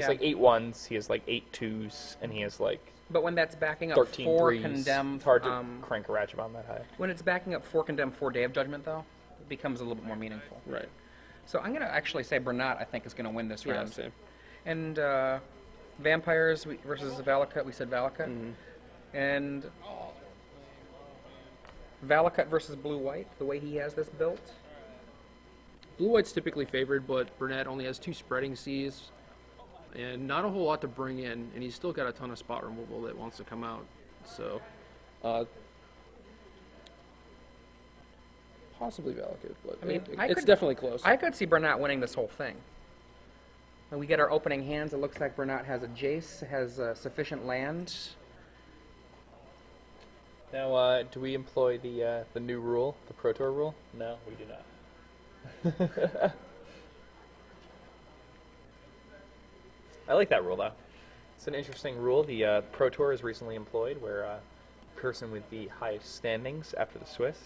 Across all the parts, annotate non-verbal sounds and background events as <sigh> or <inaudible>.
He's Yeah. like eight ones. He has like eight twos, and he has like But when that's backing up thirteen four threes. condemned, It's hard to um, crank a ratchet on that high. when it's backing up four condemned, four day of judgment, though, it becomes a little bit more meaningful. Right. So I'm going to actually say Bernat, I think, is going to win this Yeah, round. same. And uh, Vampires versus Valakut, we said Valakut. Mm-hmm. And Valakut versus Blue White, the way he has this built. Blue White's typically favored, but Bernat only has two Spreading Seas and not a whole lot to bring in, and he's still got a ton of spot removal that wants to come out. So, uh, possibly Valakut, but I mean, it- I it's could- definitely close. I could see Bernat winning this whole thing. When we get our opening hands, it looks like Bernat has a Jace, has uh, sufficient land. Now, uh, do we employ the uh, the new rule, the Pro Tour rule? No, we do not. <laughs> I like that rule though. It's an interesting rule. The uh, Pro Tour is recently employed, where uh, the person with the highest standings after the Swiss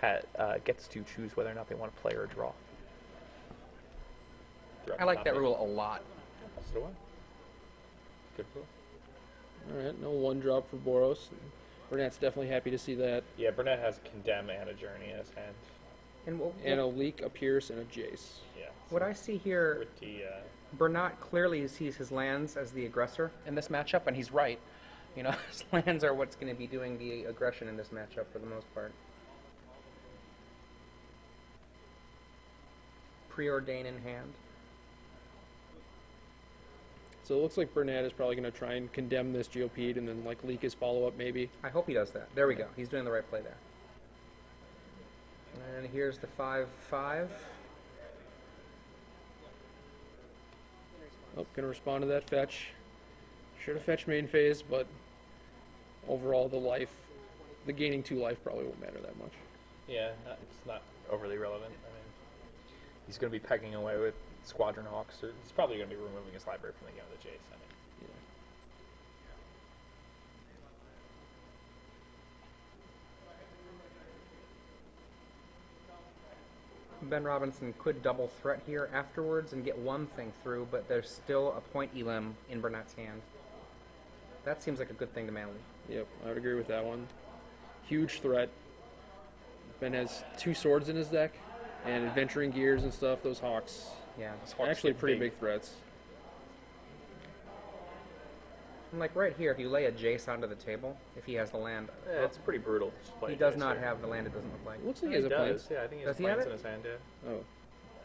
ha- uh, gets to choose whether or not they want to play or draw. I like that rule a lot. So do I. Good rule. All right, no one drop for Boros. Bernat's definitely happy to see that. Yeah, Bernat has a condemn and a journey in his hand. And what, And a leak, a Pierce, and a Jace. Yeah. what I see here, pretty. Uh, Bernat clearly sees his lands as the aggressor in this matchup, and he's right. You know, <laughs> his lands are what's going to be doing the aggression in this matchup for the most part. Preordain in hand. So it looks like Bernat is probably going to try and condemn this GOP and then like leak his follow up maybe. I hope he does that. There we go. He's doing the right play there. And here's the 5 5. Oh, gonna respond to that fetch. Should have fetched main phase, but overall the life, the gaining two life probably won't matter that much. yeah, not, it's not overly relevant. I mean, he's going to be pegging away with Squadron Hawks. Or he's probably going to be removing his library from the game of the Jace. I mean, Ben Robinson could double threat here afterwards and get one thing through, but there's still a point elim in Bernat's hand. That seems like a good thing to Manly. Yep, I would agree with that one. Huge threat. Ben has two swords in his deck, and adventuring gears and stuff. Those hawks, Yeah. Hawks actually pretty big threats. And like right here, if you lay a Jace onto the table, if he has the land, yeah, it's pretty brutal. to play he does not here. have the land. It doesn't look like. Looks like Yeah, he he has a plan. does. Yeah, I think he has Does he have plans it? in his hand. Yeah. Oh,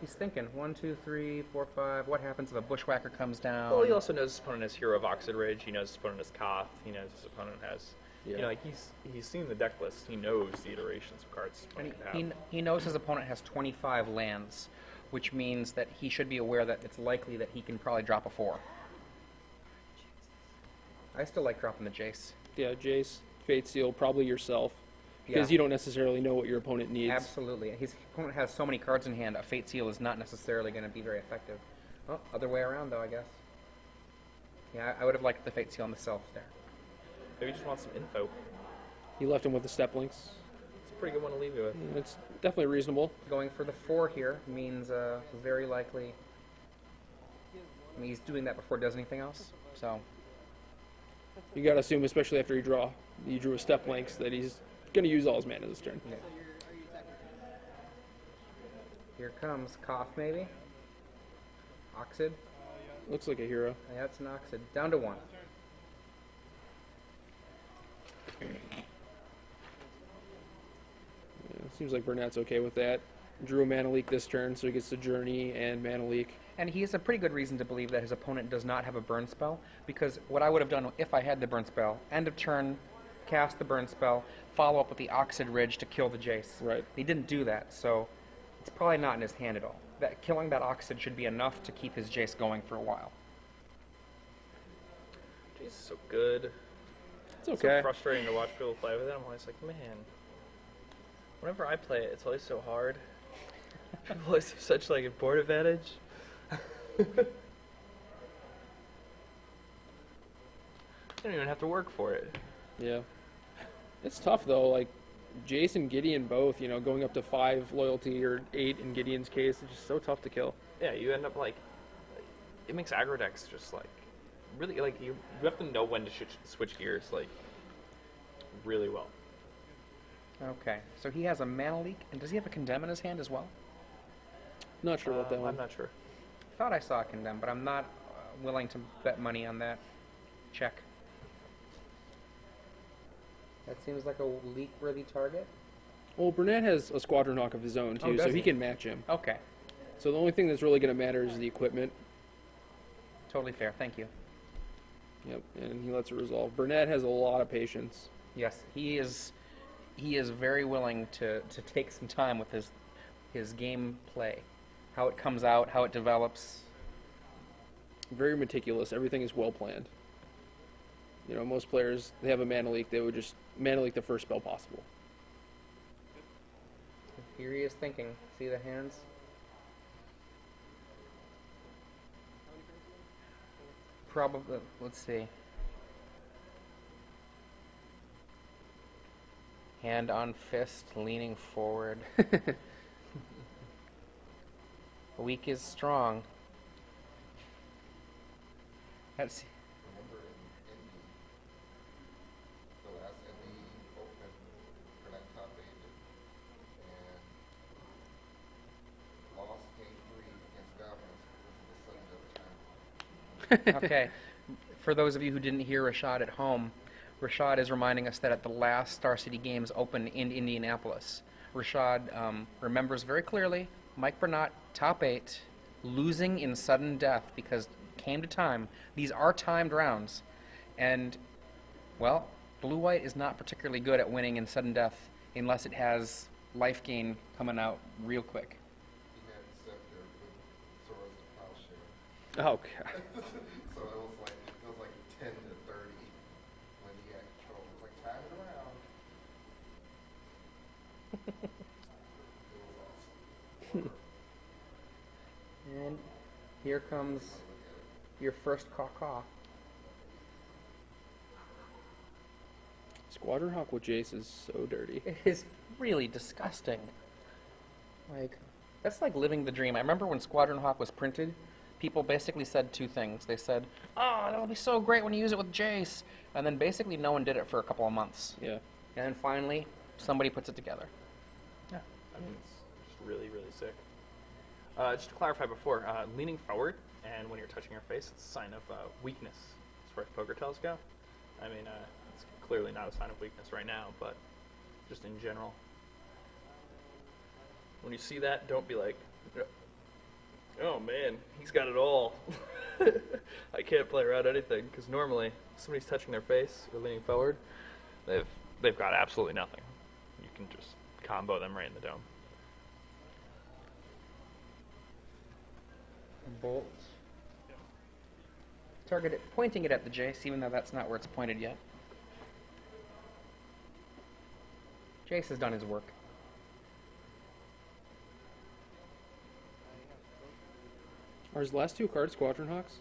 He's thinking one, two, three, four, five. What happens if a bushwhacker comes down? Well, he also knows his opponent has Hero of Oxid Ridge. He knows his opponent has Koth. He knows his opponent has. Yeah. You know, like he's he's seen the deck list. He knows the iterations of cards. his And opponent he, can have. he, he knows his opponent has 25 lands, which means that he should be aware that it's likely that he can probably drop a four. I still like dropping the Jace. yeah, Jace, Fate Seal, probably yourself, because Yeah. you don't necessarily know what your opponent needs. Absolutely. His opponent has so many cards in hand, a Fate Seal is not necessarily going to be very effective. Well, other way around, though, I guess. Yeah, I I would have liked the Fate Seal on myself there. Maybe he just wants some info. He left him with the Steppe Lynx. It's a pretty good one to leave you with. Mm, It's definitely reasonable. Going for the four here means uh, very likely. I mean, he's doing that before he does anything else. So, You gotta assume, especially after he draw, he drew a Steppe Lynx, that he's gonna use all his mana this turn. yeah. Here comes Koth, maybe. Oxid. Looks like a hero. Yeah, it's an Oxid. Down to one. Yeah, seems like Bernat's okay with that. Drew a mana leak this turn, so he gets the journey and mana leak. And he has a pretty good reason to believe that his opponent does not have a burn spell, because what I would have done if I had the burn spell, end of turn, cast the burn spell, follow up with the Oxid Ridge to kill the Jace. Right. He didn't do that, so it's probably not in his hand at all. That killing that Oxid should be enough to keep his Jace going for a while. Jace is so good. It's It's okay. so frustrating to watch people play with it. I'm always like, man. Whenever I play it, it's always so hard. <laughs> People always have such like a board advantage. I don't even have to work for it. Yeah. It's tough though. Like Jason, Gideon, both. You know, going up to five loyalty or eight in Gideon's case, it's just so tough to kill. Yeah, you end up like it makes aggro decks just like really like you you have to know when to switch switch gears like really well. Okay, so he has a mana leak, and does he have a condemn in his hand as well? Not sure about that Um, one. I'm not sure. Thought I saw a condemn, but I'm not uh, willing to bet money on that. Check. That seems like a leak-worthy target. Well, Bernat has a Squadron Hawk of his own Oh, too, so he he? can match him. Okay, So the only thing that's really going to matter is the equipment. totally fair. Thank you. Yep, and he lets it resolve. Bernat has a lot of patience. Yes, he is. He is very willing to, to take some time with his his game play, how it comes out, how it develops. Very meticulous. Everything is well planned. You know, most players they have a mana leak. They would just mana leak the first spell possible. Here he is thinking. See the hands. Probably. Let's see. Hand on fist, leaning forward. <laughs> Weak is strong. Let's see. remember in Indy, the last Indy Open for that top eight, and lost game three against Goblins because of the sudden death time. okay. For those of you who didn't hear Rashad at home, Rashad is reminding us that at the last Star City Games Open in Indianapolis, Rashad um, remembers very clearly Mike Bernat, top eight, losing in sudden death because came to time. These are timed rounds. And, well, Blue White is not particularly good at winning in sudden death unless it has life gain coming out real quick. He had Scepter with Swords to Plowshare. Oh god. <laughs> So it was like, it was like ten to thirty when he had control. It was like, time it around. It was awesome. And here comes your first caw-caw. Squadron Hawk with Jace is so dirty. It is really disgusting. Like, that's like living the dream. I remember when Squadron Hawk was printed, people basically said two things. They said, "Oh, that'll be so great when you use it with Jace," and then basically no one did it for a couple of months. Yeah. And then finally, somebody puts it together. Yeah, I mean it's just really really sick. Uh, just to clarify before, uh, leaning forward and when you're touching your face, it's a sign of uh, weakness as far as poker tells go. I mean, uh, it's clearly not a sign of weakness right now, but just in general. When you see that, don't be like, oh man, he's got it all. <laughs> I can't play around anything because normally somebody's touching their face or leaning forward, they've they've got absolutely nothing. You can just combo them right in the dome. Bolt. Target it, pointing it at the Jace, even though that's not where it's pointed yet. Jace has done his work. Are his last two cards Squadron Hawks?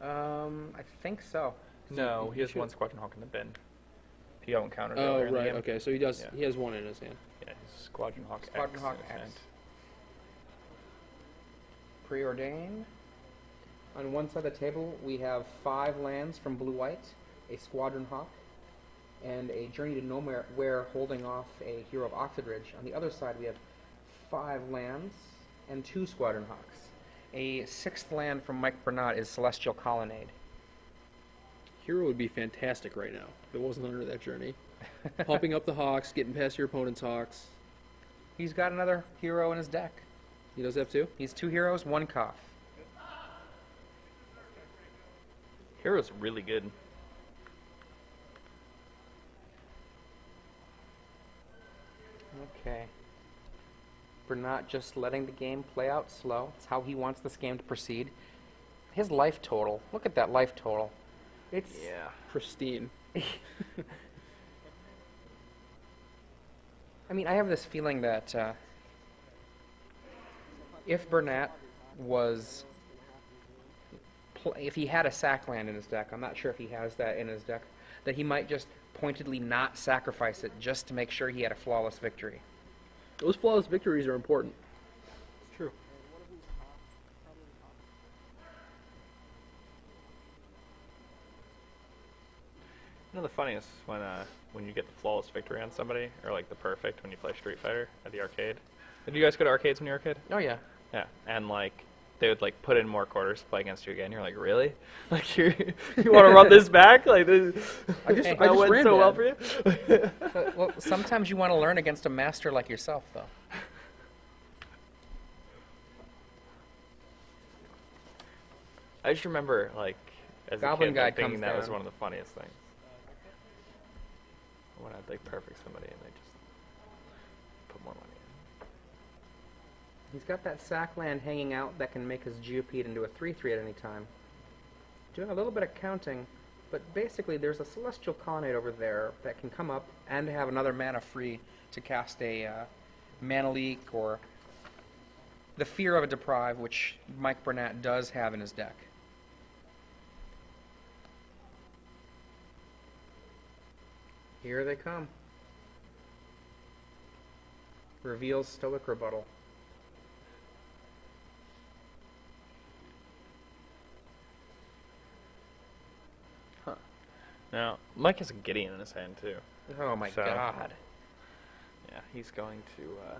Um, I think so. No, he has should- one Squadron Hawk in the bin. He encountered Oh earlier in right. Okay, so he does. Yeah. He has one in his hand. Yeah, his Squadron Hawk Squadron X. Hawk in his X. Preordain. On one side of the table, we have five lands from Blue White, a Squadron Hawk, and a Journey to Nowhere where holding off a Hero of Oxid Ridge. On the other side, we have five lands and two Squadron Hawks. A sixth land from Mike Bernat is Celestial Colonnade. Hero would be fantastic right now if it wasn't under that journey. Pumping up the Hawks, getting past your opponent's Hawks. He's got another hero in his deck. He does have two. He's two heroes, one Koth. Hero's really good. Okay. For not just letting the game play out slow. It's how he wants this game to proceed. His life total. Look at that life total. It's Yeah. Pristine. <laughs> I mean, I have this feeling that uh, if Bernat was if he had a sack land in his deck, I'm not sure if he has that in his deck, that he might just pointedly not sacrifice it just to make sure he had a flawless victory. Those flawless victories are important. It's true. You know the funniest when uh, when you get the flawless victory on somebody, or like the perfect when you play Street Fighter at the arcade. Did you guys go to arcades when you were a kid? Oh yeah. Yeah, and like they would like put in more quarters to play against you again. You're like, really? <laughs> Like you you want to run this back? Like this? I just- <laughs> I that just went ran so well for you. But, well, sometimes you want to learn against a master like yourself, though. I just remember like as Goblin a kid guy like, thinking that was one of the funniest things. When I'd like perfect somebody and they just put more money in. He's got that sack land hanging out that can make his geopede into a 3-3 at any time. Doing a little bit of counting, but basically there's a celestial colonnade over there that can come up and have another mana free to cast a uh, mana leak or the fear of a deprive, which Mike Bernat does have in his deck. Here they come. Reveals Stoic Rebuttal. Now Mike has a Gideon in his hand too. Oh my So- god. Yeah, he's going to. Uh,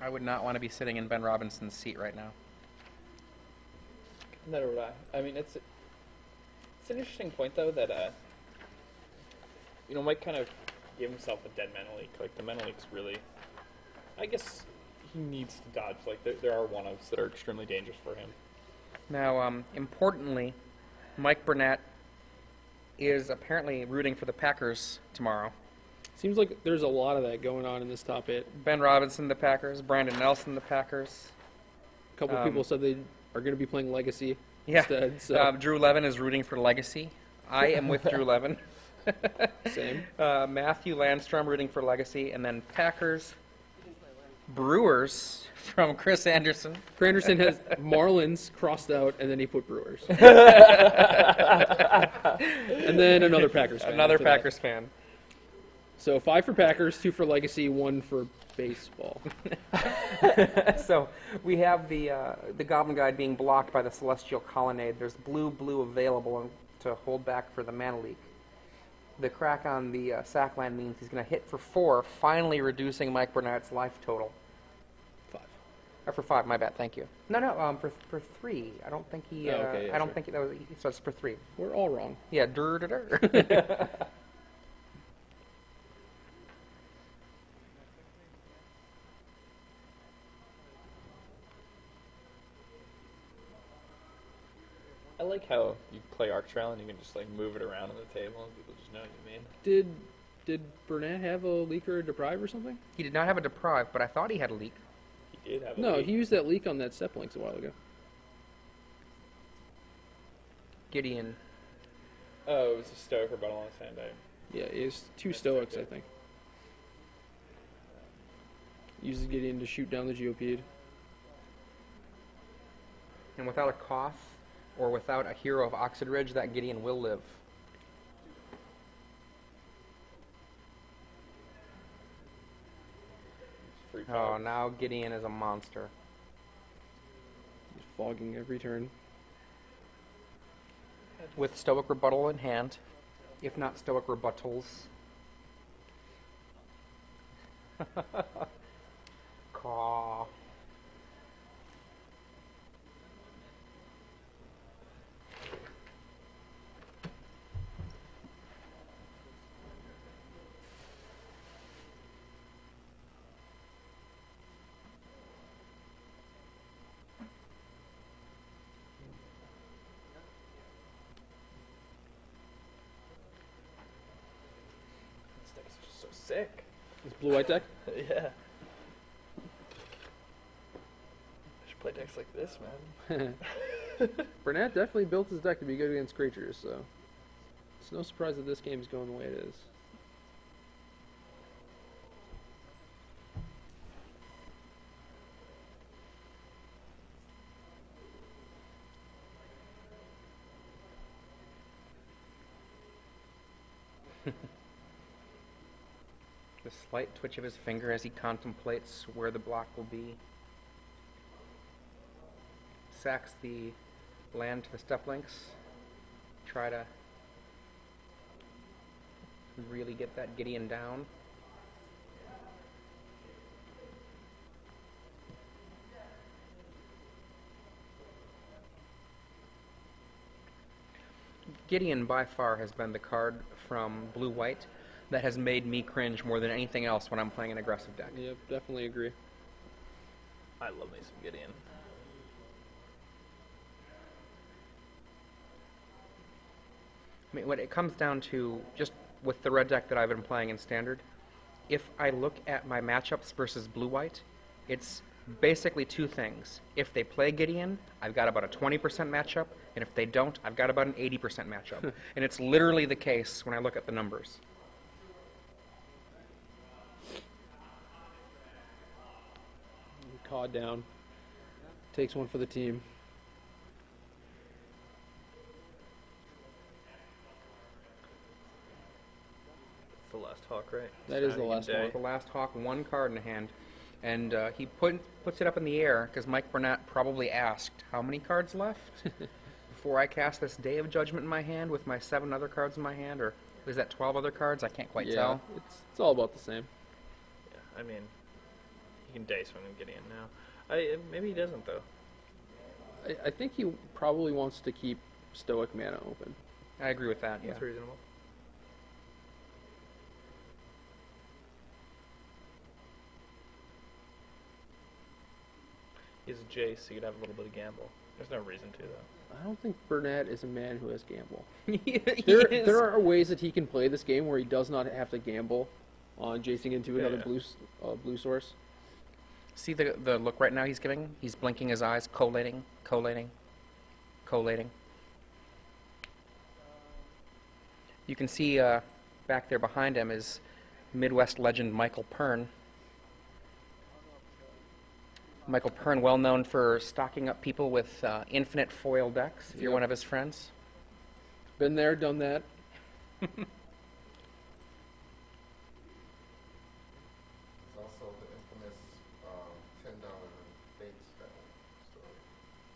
I would not want to be sitting in Ben Robinson's seat right now. Neither would I. I mean, it's it's an interesting point though that uh, you know, Mike kind of gave himself a dead mana leak. Like the mana leak's really, I guess he needs to dodge. Like there, there are one ofs that are extremely dangerous for him. Now, um, importantly, Mike Bernat is apparently rooting for the Packers tomorrow. Seems like there's a lot of that going on in this top eight. Ben Robinson, the Packers. Brandon Nelson, the Packers. A couple Um, people said they are going to be playing Legacy Yeah. instead. So Uh, Drew Levin is rooting for Legacy. I am with Drew <laughs> Levin. same. <laughs> Uh, Matthew Landstrom rooting for Legacy, and then Packers, Brewers from Chris Anderson. Chris Anderson has Marlins crossed out, and then he put Brewers, <laughs> and then another Packers. Fan Another after that. Packers fan. So five for Packers, two for Legacy, one for baseball. <laughs> so we have the uh, the Goblin Guide being blocked by the Celestial Colonnade. There's blue, blue available to hold back for the mana leak. The crack on the uh, Sackland means he's going to hit for four, finally reducing Mike Bernat's life total. Five. Or for five, my bad. Thank you. No, no, um, for for three. I don't think he. Uh, Oh, okay, yeah, I don't sure. think that was. So it's for three. We're all wrong. Yeah. Dur, dur, dur. I like how play Arc Trail and you can just like move it around on the table and people just know what you mean. Did did Bernat have a leak or a deprive or something? he did not have a deprive, but I thought he had a leak. He did have. A No, lead. he used that leak on that Steppe Lynx a while ago. Gideon. Oh, it was a Stoic rebuttal on his hand. I, Yeah, it's two That's Stoics, I okay. think. Uses Gideon to shoot down the Geopede. And without a Koth, or without a hero of Oxid Ridge, that Gideon will live. Oh, now Gideon is a monster. He's fogging every turn. With Stoic Rebuttal in hand, if not Stoic Rebuttals. <laughs> Caw. This deck's just so sick. This blue white deck? <laughs> yeah. I should play decks like this, man. <laughs> Bernat definitely built his deck to be good against creatures, so it's no surprise that this game's going the way it is. <laughs> Slight twitch of his finger as he contemplates where the block will be. Sacks the land to the Steppe Lynx. Try to really get that Gideon down. Gideon by far has been the card from blue white that has made me cringe more than anything else when I'm playing an aggressive deck. Yep, definitely agree. I love me some Gideon. I mean, when it comes down to just with the red deck that I've been playing in standard, if I look at my matchups versus blue white, it's basically two things. If they play Gideon, I've got about a 20% matchup, and if they don't, I've got about an 80% matchup. <laughs> and it's literally the case when I look at the numbers. Caught down. Takes one for the team. It's the last hawk, right? That is the Standing last day. hawk. The last hawk, one card in hand, and uh, he put, puts it up in the air because Mike Bernat probably asked, "How many cards left?" <laughs> Before I cast this Day of Judgment in my hand with my seven other cards in my hand, or is that 12 other cards? I can't quite yeah, tell. it's it's all about the same. Yeah, I mean, he can dice when I'm Gideon now. I maybe he doesn't though. I, I think he probably wants to keep Stoic Mana open. I agree with that. Yeah. That's reasonable. He's a Jace, so you could have a little bit of gamble. There's no reason to though. I don't think Bernat is a man who has gamble. <laughs> He There, is. there are ways that he can play this game where he does not have to gamble on jacing into Yeah, another yeah. blue uh, blue source. See the the look right now he's giving? He's blinking his eyes, collating, collating, collating. You can see uh, back there behind him is Midwest legend Michael Pern. Michael Pern, well known for stocking up people with uh, infinite foil decks. If you're one of his friends, Been there, done that. <laughs> It's also the infamous um, ten dollar fate spell story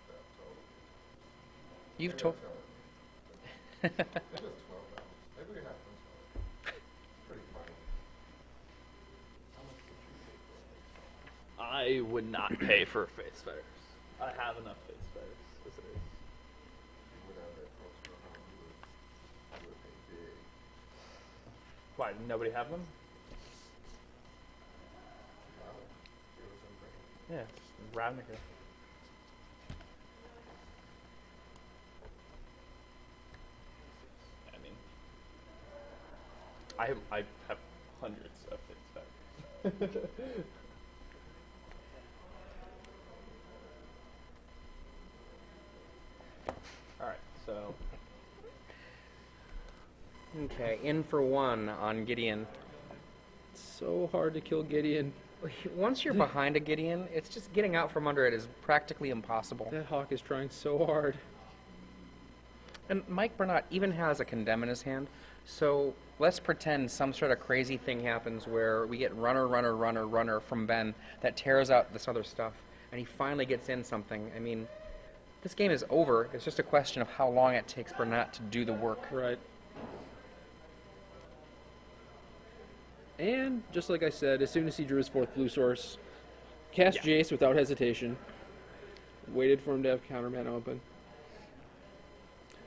that I've told. you've Maybe told. I'll tell it. Maybe it's twelve dollars. Maybe we have some Pretty funny. How much would you pay for it? I would not <coughs> pay for Faith's Fetters. I have enough face fighters as it is. You would have that culture home. You would, you would pay big. Why? did Nobody have them? Wow. Give us some brain. Yeah, just Ravnica. I mean, I have, I have hundreds of Faith's Fetters. <laughs> All right, so Okay, in for one on Gideon. It's so hard to kill Gideon. Once you're behind a Gideon, it's just getting out from under it is practically impossible. That hawk is trying so hard. And Mike Bernat even has a condemn in his hand. So let's pretend some sort of crazy thing happens where we get runner, runner, runner, runner from Ben that tears out this other stuff, and he finally gets in something. I mean, this game is over. It's just a question of how long it takes Bernat to do the work. Right. And just like I said, as soon as he drew his fourth blue source, cast Yeah. Jace without hesitation. Waited for him to have counter mana open.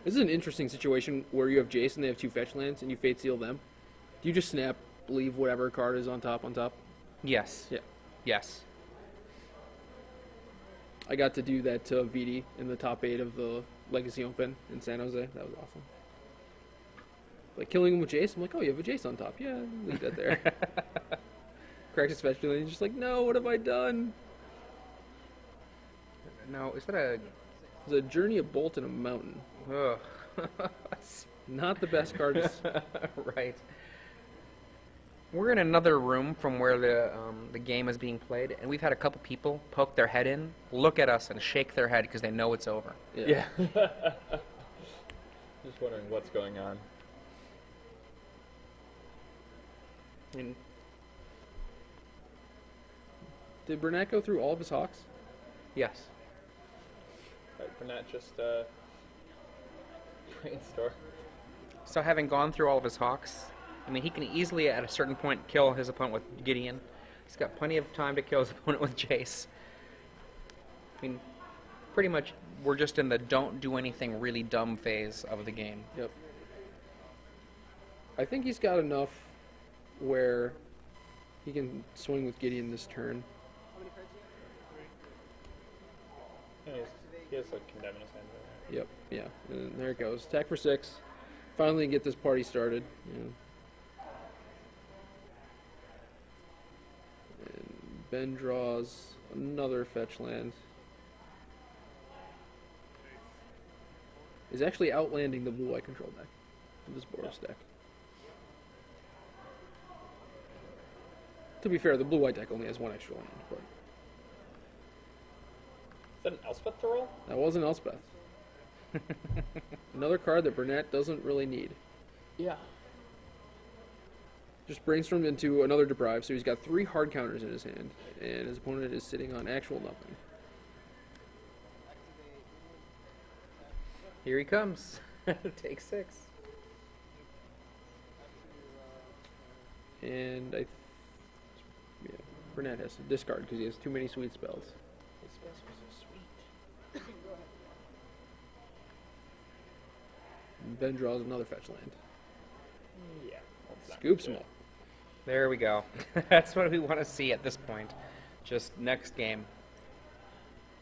This is an interesting situation where you have Jace and they have two fetch lands and you fate seal them. Do you just snap, leave whatever card is on top on top? Yes. Yeah. Yes. I got to do that to VD in the top eight of the Legacy Open in San Jose. That was awesome. Like killing him with Jace, I'm like, oh, you have a Jace on top. Yeah, leave that there. <laughs> Cracks his fetch and he's just like, no, what have I done? No, is that a? It's a Journey of Bolt in a Mountain. Ugh. <laughs> Not the best cards. <laughs> right. We're in another room from where the um, the game is being played, and we've had a couple people poke their head in, look at us, and shake their head because they know it's over. yeah. <laughs> just wondering what's going on. And Did Bernat go through all of his Hawks? yes, Right, Bernat just uh, brainstorm. so having gone through all of his hawks, I mean, he can easily, at a certain point, kill his opponent with Gideon. He's got plenty of time to kill his <laughs> opponent with Jace. I mean, pretty much, we're just in the don't do anything really dumb phase of the game. Yep. I think he's got enough where he can swing with Gideon this turn. He has, he has like condemn in his hand. Yep, yeah. And there it goes. Attack for six. Finally get this party started. Yeah. And Ben draws another fetch land. Is actually outlanding the blue eye control deck. This Boros deck. To be fair, the blue white deck only has one extra land, but Is that an Elspeth to roll? that wasn't Elspeth. <laughs> Another card that Bernat doesn't really need. Yeah. Just brainstormed into another deprive, so he's got three hard counters in his hand, and his opponent is sitting on actual nothing. Here he comes. <laughs> Take six. And I, th- yeah, Bernat has to discard because he has too many sweet spells. And Ben draws another fetch land, Yeah. scoops good. him up. There we go. <laughs> That's what we want to see at this point. Just next game.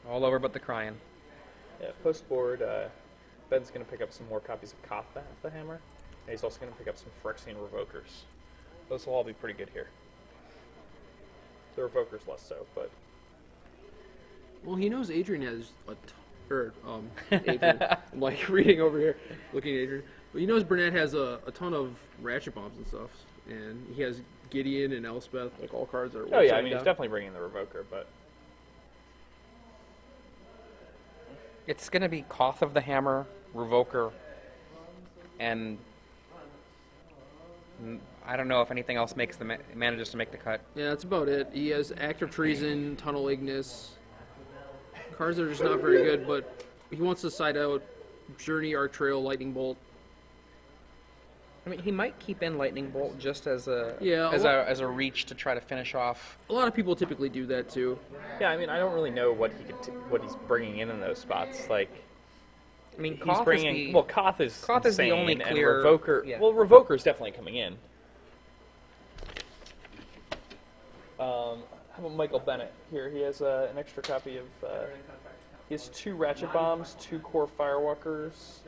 All over but the crying. Yeah, post board, uh, Ben's going to pick up some more copies of Koth the, the Hammer, and he's also going to pick up some Phyrexian Revokers. Those will all be pretty good here. The Revokers less so, but Well, he knows Adrian has a t- or um, Adrian. I'm like <laughs> reading over here, looking at Adrian. But he knows Bernat has a, a ton of ratchet bombs and stuff, and he has Gideon and Elspeth, like all cards that are. oh worth yeah, I shutting mean he's definitely bringing the Revoker, but It's going to be Koth of the Hammer, Revoker, and I don't know if anything else makes the ma- manages to make the cut. Yeah, that's about it. He has Act of Treason, Tunnel Ignus. Cards that are just not very good, but he wants to side out Journey, Arc Trail, Lightning Bolt. I mean, he might keep in Lightning Bolt just as a Yeah, a as a as a reach to try to finish off. A lot of people typically do that too. yeah, I mean I don't really know what he could t- what he's bringing in in those spots. Like I mean, he's Koth bringing is the well, Koth is Koth is the insane, only and clear- Revoker. yeah. Well, Revoker's definitely coming in. Um, how about Michael Bernat here? He has uh, an extra copy of. Uh, he has two Ratchet Bombs, two Kor Firewalkers,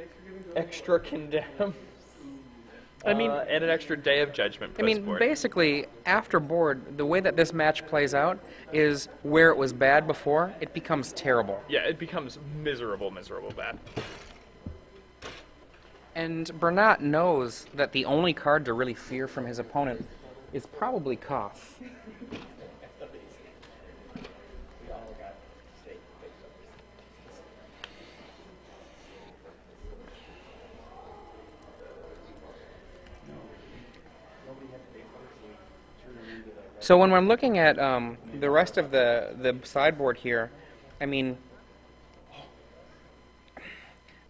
extra Condemn. I mean- uh, and an extra Day of Judgment. I mean, basically, after board, the way that this match plays out is where it was bad before, it becomes terrible. Yeah, it becomes miserable, miserable bad. And Bernat knows that the only card to really fear from his opponent is probably Koth. So when I'm looking at um, the rest of the the sideboard here, I mean,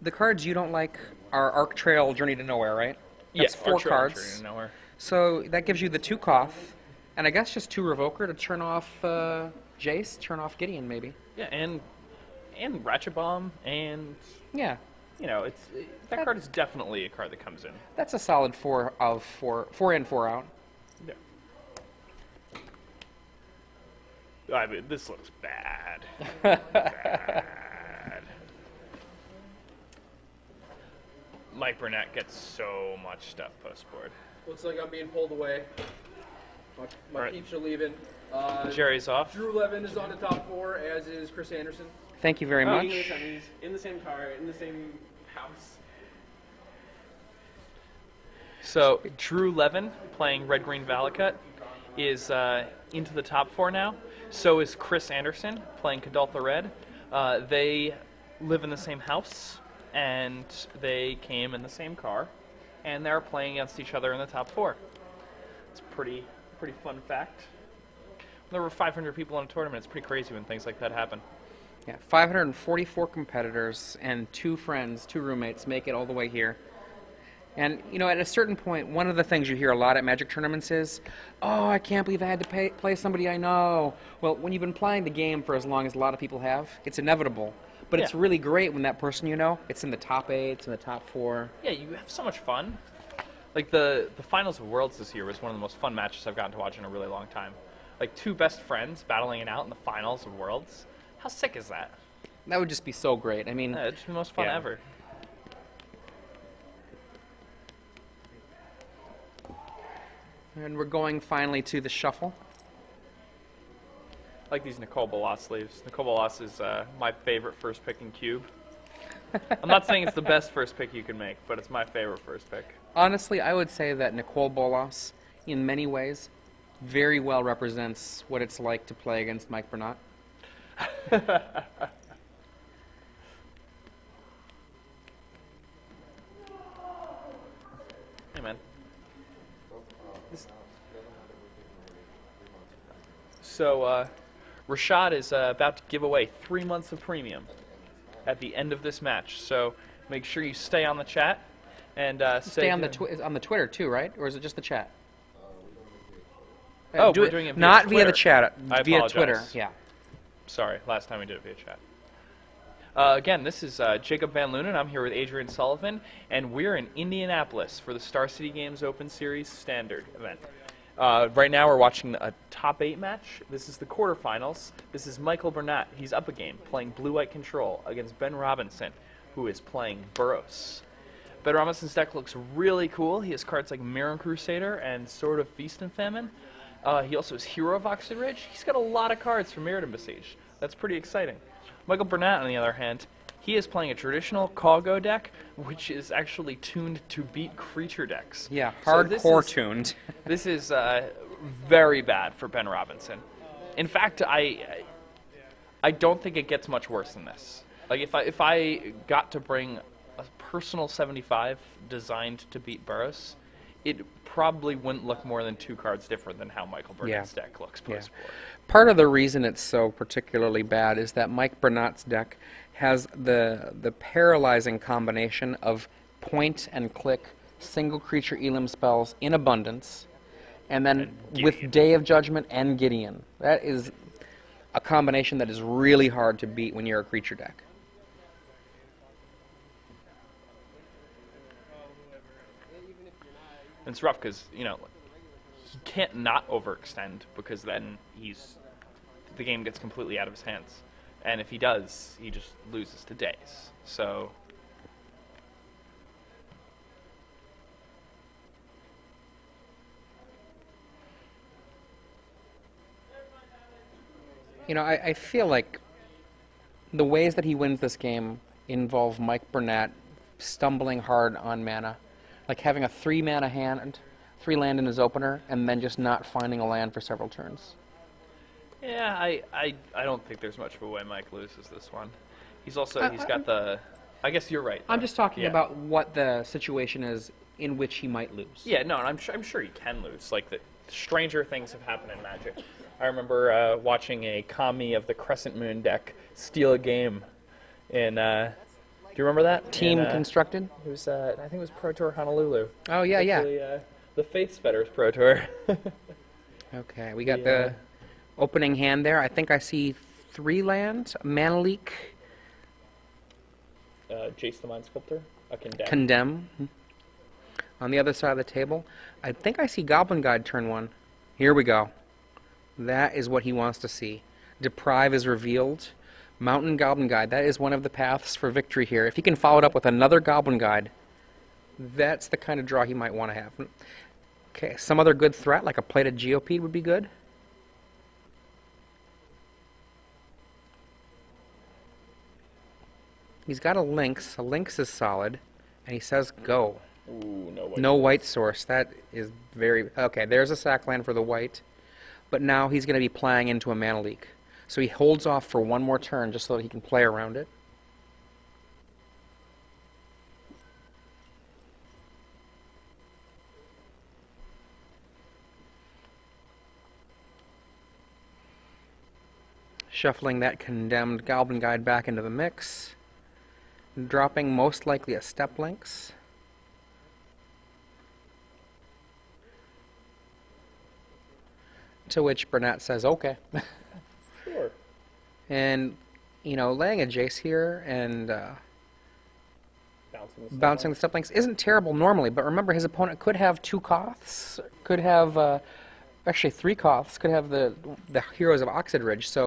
the cards you don't like are Arc Trail, Journey to Nowhere, right? That's yeah, four Archer, cards. Nowhere. So that gives you the two Koth, and I guess just two Revoker to turn off uh, Jace, turn off Gideon, maybe. Yeah, and and Ratchet Bomb, and Yeah, you know, it's that card is definitely a card that comes in. that's a solid four of four, four in, four out. I mean, this looks bad. <laughs> bad. Mike Bernat gets so much stuff post board. Looks like I'm being pulled away. My, my Alright. peeps are leaving. Uh, Jerry's off. Drew Levin is on the top four, as is Chris Anderson. Thank you very Oh, much. he's in the same car, in the same house. So Drew Levin playing Red Green Valakut is uh, into the top four now. So is Chris Anderson playing Kuldotha Red. Uh, they live in the same house and they came in the same car, and they're playing against each other in the top four. It's pretty pretty fun fact. There were 500 people in a tournament. It's pretty crazy when things like that happen. Yeah, 544 competitors and two friends, two roommates make it all the way here. And you know, at a certain point, one of the things you hear a lot at Magic tournaments is, "Oh, I can't believe I had to pay, play somebody I know." Well, when you've been playing the game for as long as a lot of people have, it's inevitable. But it's really great when that person you know, it's in the top eight, it's in the top four. Yeah, you have so much fun. Like the the finals of Worlds this year was one of the most fun matches I've gotten to watch in a really long time. Like two best friends battling it out in the finals of Worlds. How sick is that? That would just be so great. I mean, Yeah, it's the most fun Yeah. ever. And we're going finally to the shuffle. I like these Nicol Bolas sleeves. Nicol Bolas is uh, my favorite first pick in Cube. I'm not saying it's the best first pick you can make, but it's my favorite first pick. Honestly, I would say that Nicol Bolas, in many ways, very well represents what it's like to play against Mike Bernat. <laughs> Hey man. So uh, Rashad is uh, about to give away three months of premium at the end of this match. So make sure you stay on the chat and uh, Stay on the twi- on the Twitter too, right? Or is it just the chat? Oh, do we're it doing it via not via the chat, I via apologize. Twitter. Yeah. Sorry, last time we did it via chat. Uh, again, this is uh, Jacob Van Lunen. I'm here with Adrian Sullivan, and we're in Indianapolis for the Star City Games Open Series Standard event. Uh, right now, we're watching a top eight match. This is the quarterfinals. This is Michael Bernat. He's up a game, playing blue-white control against Ben Robinson, who is playing Boros. Ben Robinson's deck looks really cool. He has cards like Mirran Crusader and Sword of Feast and Famine. Uh, he also has Hero of Oxid Ridge. He's got a lot of cards from Mirrodin Besieged. That's pretty exciting. Michael Bernat, on the other hand, he is playing a traditional Caw-Go deck, which is actually tuned to beat creature decks. Yeah, So this hardcore is- tuned. <laughs> This is uh, very bad for Ben Robinson. In fact, I I don't think it gets much worse than this. Like if I if I got to bring a personal 75 designed to beat Boros, it probably wouldn't look more than two cards different than how Michael Bernat's deck looks Yeah. post board. Part of the reason it's so particularly bad is that Mike Bernat's deck has the the paralyzing combination of point and click single creature elim spells in abundance, and then with Day of Judgment and Gideon. That is a combination that is really hard to beat when you're a creature deck. It's rough because you know he can't not overextend because then he's the game gets completely out of his hands, and if he does, he just loses to days. So You know, I, I feel like the ways that he wins this game involve Mike Bernat stumbling hard on mana, like having a three mana hand, three land in his opener, and then just not finding a land for several turns. Yeah, I, I I don't think there's much of a way Mike loses this one. He's also I- he's I- got the. I guess you're right. I'm just talking Yeah. about what the situation is in which he might lose. Yeah, no, and I'm sure I'm sure he can lose. Like the stranger things have happened in Magic. I remember uh, watching a Kami of the Crescent Moon deck steal a game in. Uh, do you remember that Team In, uh, constructed. It was uh, I think it was Pro Tour Honolulu. Oh yeah, yeah. Actually, uh, the Faith's Fetters Pro Tour. <laughs> Okay, we got Yeah. the opening hand there. I think I see three lands. mana leak, uh, Jace the Mind Sculptor, a condemn. condemn. On the other side of the table, I think I see Goblin Guide turn one. Here we go. That is what he wants to see. Deprive is revealed. Mountain Goblin Guide. That is one of the paths for victory here. If he can follow it up with another Goblin Guide, that's the kind of draw he might want to have. Okay, some other good threat, like a plated Geopede, would be good. He's got a Lynx. A Lynx is solid, and he says go. Ooh, no way. No white source. That is very okay. There's a sack land for the white, but now he's going to be playing into a mana leak. So he holds off for one more turn just so that he can play around it. Shuffling that condemned Goblin Guide back into the mix dropping most likely a Steppe Lynx. To which Bernat says, okay. sure. And, you know, laying a Jace here and uh, bouncing, the, bouncing the Steppe Lynx isn't terrible normally, but remember his opponent could have two Koths, could have, uh, actually three Koths, could have the, the heroes of Oxid Ridge, so